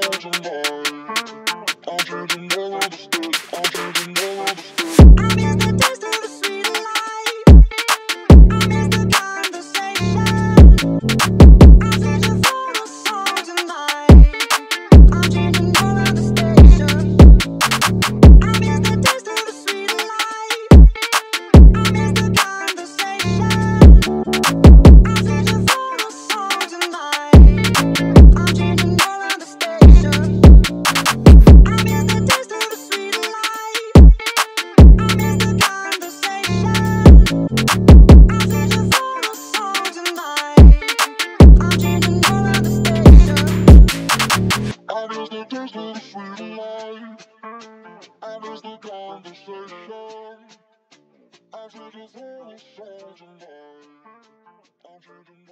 Don't mind? You and the conversation. I should just hear a song tonight. I'm changing